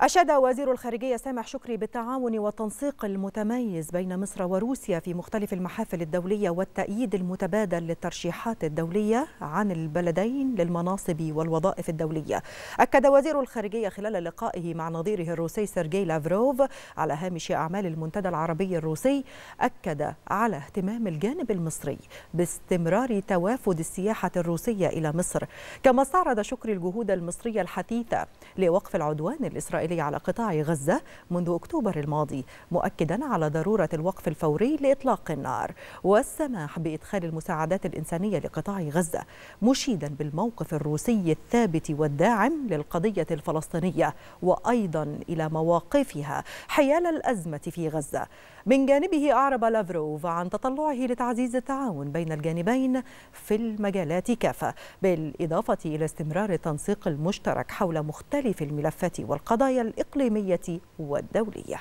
أشاد وزير الخارجية سامح شكري بالتعاون والتنسيق المتميز بين مصر وروسيا في مختلف المحافل الدولية والتأييد المتبادل للترشيحات الدولية عن البلدين للمناصب والوظائف الدولية. أكد وزير الخارجية خلال لقائه مع نظيره الروسي سيرجي لافروف على هامش أعمال المنتدى العربي الروسي أكد على اهتمام الجانب المصري باستمرار توافد السياحة الروسية إلى مصر. كما استعرض شكري الجهود المصرية الحثيثة لوقف العدوان الإسرائيلي الإسرائيلي على قطاع غزة منذ أكتوبر الماضي مؤكدا على ضرورة الوقف الفوري لإطلاق النار والسماح بإدخال المساعدات الإنسانية لقطاع غزة مشيدا بالموقف الروسي الثابت والداعم للقضية الفلسطينية وأيضا إلى مواقفها حيال الأزمة في غزة. من جانبه أعرب لافروف عن تطلعه لتعزيز التعاون بين الجانبين في المجالات كافة بالإضافة إلى استمرار التنسيق المشترك حول مختلف الملفات والقضايا الإقليمية والدولية.